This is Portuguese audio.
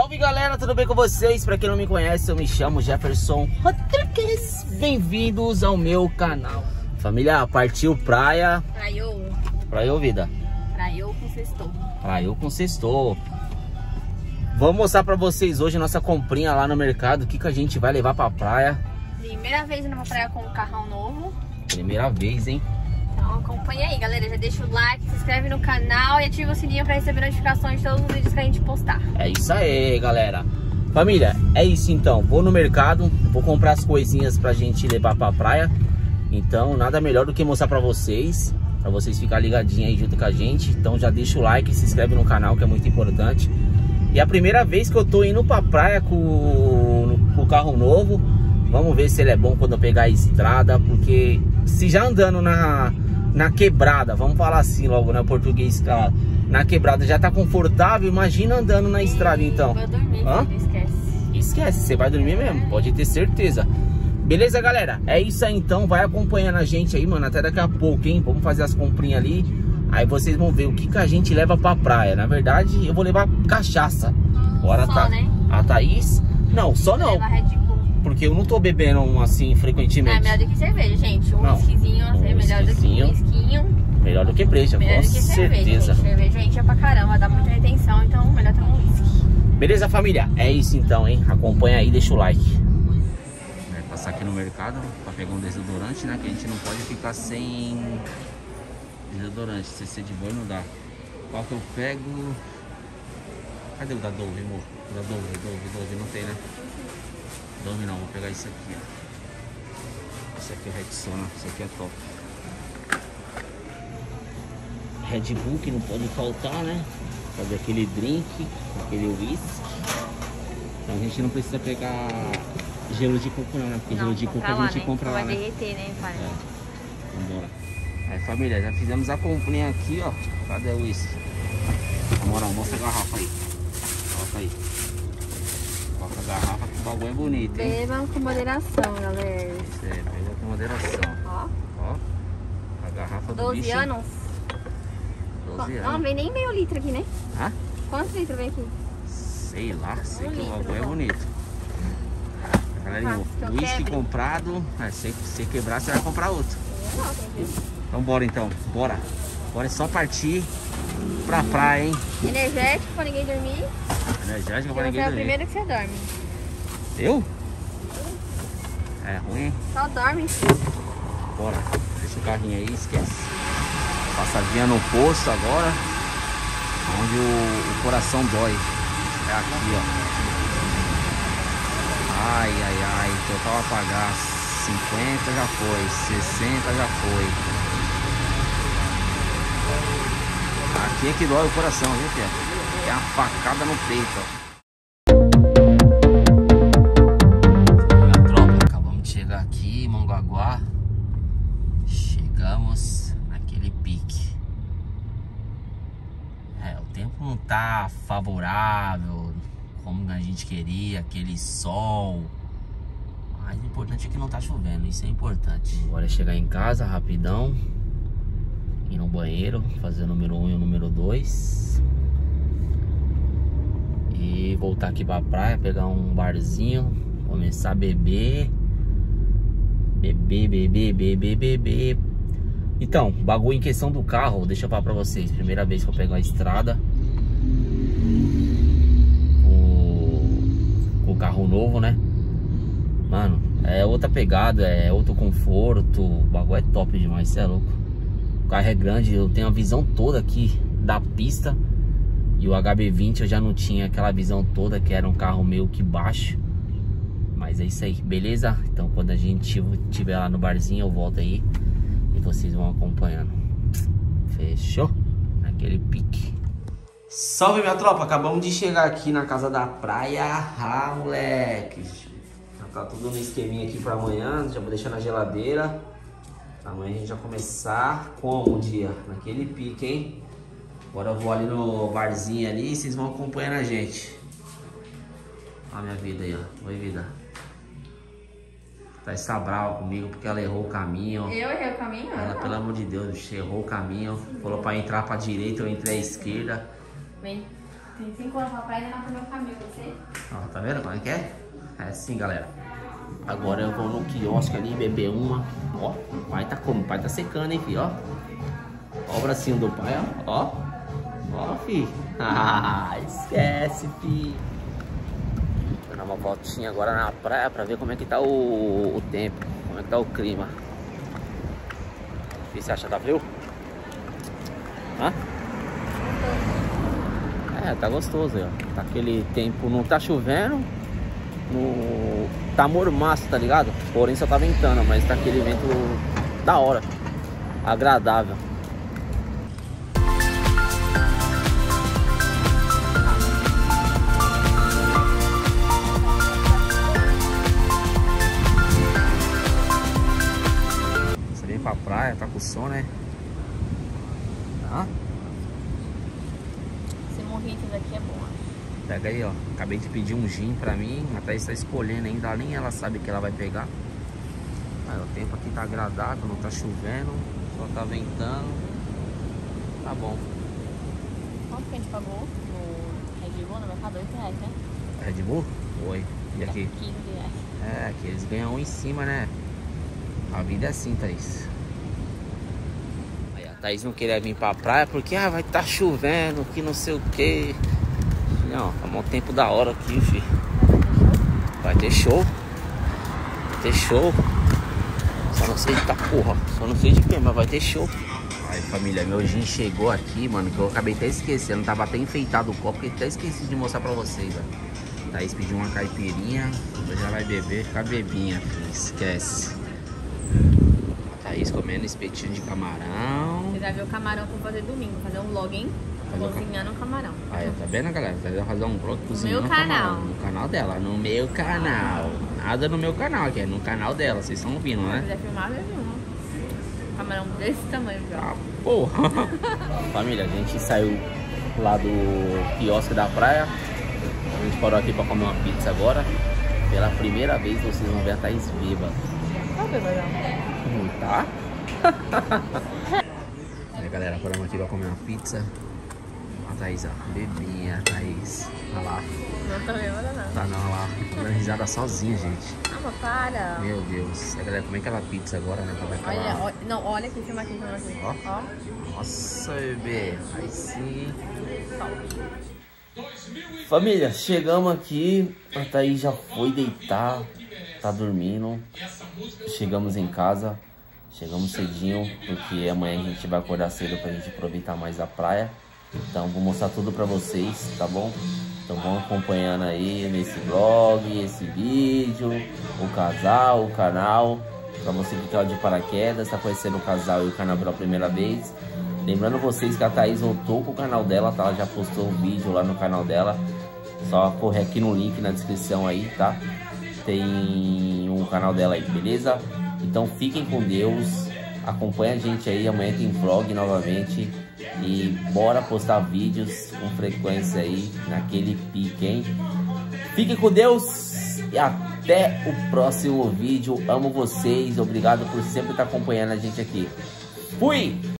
Salve galera, tudo bem com vocês? Pra quem não me conhece, eu me chamo Jefferson Rodrigues. Bem-vindos ao meu canal. Família, partiu praia. Praiou. Praiou, vida? Praiou com sextou. Praiou com sextou. Vamos mostrar pra vocês hoje nossa comprinha lá no mercado. O que, que a gente vai levar pra praia. Primeira vez pra praia com um carrão novo. Primeira vez, hein? Então acompanha aí, galera. Já deixa o like, se inscreve no canal e ativa o sininho pra receber notificações de todos os vídeos que a gente postar. É isso aí, galera. Família, é isso então. Vou no mercado, vou comprar as coisinhas pra gente levar pra praia. Então, nada melhor do que mostrar pra vocês, pra vocês ficarem ligadinhos aí junto com a gente. Então já deixa o like, se inscreve no canal, que é muito importante. E a primeira vez que eu tô indo pra praia com, com o carro novo. Vamos ver se ele é bom quando eu pegar a estrada, porque se já andando na, na quebrada, vamos falar assim logo, né, português, cara, na quebrada já tá confortável, imagina andando na estrada então. Vou dormir, Hã? filho, esquece. Esquece, você vai dormir mesmo, pode ter certeza. Beleza, galera? É isso aí então, vai acompanhando a gente aí, mano, até daqui a pouco, hein? Vamos fazer as comprinhas ali, aí vocês vão ver o que, que a gente leva pra praia. Na verdade, eu vou levar cachaça. Bora, Só, tá? né? A Thaís... Não, só não, Leva Red Bull. Porque eu não tô bebendo um assim Ah, é frequentemente. melhor do que cerveja, gente. Um Não. whiskyzinho Um é melhor do que um whiskinho. Melhor do que breja, Melhor com do que cerveja, certeza. gente. Cerveja gente é pra caramba, dá muita retenção, então melhor ter um whisky. Beleza, família? É isso então, hein? Acompanha aí, deixa o like. Vai passar aqui no mercado pra pegar um desodorante, né? Que a gente não pode ficar sem desodorante. CC de boi não dá. Qual que eu pego? Cadê o da Dove, amor? O Da Dove, Dove, Dove, não tem, né? Dove não, vou pegar isso aqui, ó. Esse aqui é Rexona, esse aqui é top. Red Bull que não pode faltar, né? Fazer aquele drink, aquele whisky. Então a gente não precisa pegar gelo de coco não, né? Porque gelo de coco compra a lá, gente né? compra lá, Vai né? derreter, né, pai? É. Vambora. Aí família, já fizemos a comprinha aqui, ó. Cadê o whisky? Na moral, mostra a garrafa aí. Coloca aí. Coloca a garrafa que o bagulho é bonito, hein? Bebam com moderação, galera. Isso é, pega com moderação. Ó, Ó. A garrafa do 12 bicho. anos. 12 Não, anos. vem nem meio litro aqui, né? Hã? Quantos litros vem aqui? Sei lá, sei Um que o litro, bagulho é bonito. Galerinha, Ah, que eu o uísque comprado, é, se você quebrar, você vai comprar outro. Eu não. Então bora então, bora. Agora é só partir pra praia, hein? Energético pra ninguém dormir. Pra Porque você ninguém é o dormir. primeiro que você dorme. Eu? É ruim, hein? Só dorme. Bora. Deixa o carrinho aí, esquece. Passadinha no posto agora. Onde o, o coração dói. É aqui, ó. Ai, ai, ai. Total a pagar. 50 já foi. 60 já foi. Aqui é que dói o coração, viu, Pia? É uma facada no peito, ó. Acabamos de chegar aqui, Mongaguá. Chegamos naquele pique. É, o tempo não tá favorável como a gente queria, aquele sol. Mas o importante é que não tá chovendo, isso é importante. Agora é chegar em casa rapidão. Ir no banheiro, fazer o número 1 um e o número 2. E voltar aqui pra praia, pegar um barzinho, começar a beber. Beber, beber, beber, beber. Então, bagulho em questão do carro, deixa eu falar pra vocês. Primeira vez que eu pego a estrada. O, o carro novo, né? Mano, é outra pegada, é outro conforto. O bagulho é top demais, cê é louco. O carro é grande, eu tenho a visão toda aqui da pista. E o HB20 eu já não tinha aquela visão toda, que era um carro meio que baixo. Mas é isso aí, beleza? Então quando a gente estiver lá no barzinho, eu volto aí e vocês vão acompanhando. Fechou? Naquele pique. Salve minha tropa, acabamos de chegar aqui na casa da praia. Ah, moleque. Já tá tudo no esqueminha aqui pra amanhã. Já vou deixar na geladeira. Amanhã a gente vai começar como o dia? Naquele pique, hein? Agora eu vou ali no barzinho ali e vocês vão acompanhando a gente. Olha a minha vida aí, ó. Oi, vida. Tá está brava comigo porque ela errou o caminho. Eu errei o caminho? Ela, não. pelo amor de Deus, errou o caminho. Falou pra entrar pra direita, eu entrei à esquerda. Vem. Tem cinco anos pra praia e não meu caminho, você? Ó, tá vendo como é que é? É assim, galera. Agora eu vou no quiosque ali beber uma. Ó, o pai tá como? O pai tá secando, hein, filho, ó. Ó o bracinho do pai, ó. Ó, ó filho. Ah, esquece, filho. Vou dar uma voltinha agora na praia pra ver como é que tá o, o tempo. Como é que tá o clima. O que você acha? Tá frio? Hã? É, tá gostoso aí, ó. Tá aquele tempo, não tá chovendo, no... tá mormaço, tá ligado? Porém só tá ventando, mas tá aquele vento da hora, agradável. Daqui é acho. Pega aí, ó. Acabei de pedir um gin pra mim. A Thaís tá escolhendo ainda. Nem ela sabe que ela vai pegar. Aí, o tempo aqui tá agradável, não tá chovendo. Só tá ventando. Tá bom. Quanto que a gente pagou no Red Bull no mercado? 8 reais, né? Red Bull? Oi. E aqui? 15 reais. É, que eles ganham um em cima, né? A vida é assim, Thaís. Thaís não queria vir pra praia porque ah, vai tá chovendo, que não sei o que. Não, tá um tempo da hora aqui, filho. Vai ter show. Vai ter show. Só não sei de tá porra. Só não sei de quem, mas vai ter show. Aí família, meu gin chegou aqui, mano, que eu acabei até esquecendo. Tava até enfeitado o copo, que até esqueci de mostrar pra vocês, ó. Thaís pediu uma caipirinha, já vai beber, ficar bebinha, filho. Esquece. Thaís comendo espetinho de camarão. Você vai ver o camarão que eu vou fazer domingo. Fazer um vlog, hein? O Cozinhando um camarão. Aí, tá vendo, galera? Vai fazer um vlog cozinhando meu canal. camarão. No canal dela, no meu canal. Nada no meu canal, aqui é no canal dela. Vocês estão ouvindo, Se né? quiser filmar, vai filmar. Camarão desse tamanho já. Ah, porra! Família, a gente saiu lá do quiosque da praia. A gente parou aqui pra comer uma pizza agora. Pela primeira vez vocês vão ver a Thaís viva. Tá bêbado. Hum, tá? Aí galera, paramos aqui pra comer uma pizza. A Thaís, ó, bebinha, Thaís. Olha lá, Não tô bêbada, não. tá não, olha lá, dando risada sozinha, gente. Mas para. Meu Deus. Aí galera, como é que ela pizza agora, né? Pra dar aquela... Olha, olha, não, olha aqui, filma aqui, filma aqui. Ó. Ó. Nossa, bebê. Aí sim. Família, chegamos aqui. A Thaís já foi deitar. Tá dormindo. Chegamos em casa. Chegamos cedinho, porque amanhã a gente vai acordar cedo pra gente aproveitar mais a praia. Então vou mostrar tudo pra vocês, tá bom? Então vão acompanhando aí nesse vlog, esse vídeo, o casal, o canal. Pra você que caiu de paraquedas, tá conhecendo o casal e o canal pela primeira vez. Lembrando vocês que a Thaís voltou com o canal dela, tá? Ela já postou um vídeo lá no canal dela. Só correr aqui no link na descrição aí, tá? Tem um canal dela aí, beleza? Então fiquem com Deus. Acompanha a gente aí, amanhã tem vlog novamente. E bora postar vídeos com frequência aí, naquele pique, hein? Fiquem com Deus e até o próximo vídeo. Amo vocês, obrigado por sempre estar acompanhando a gente aqui. Fui!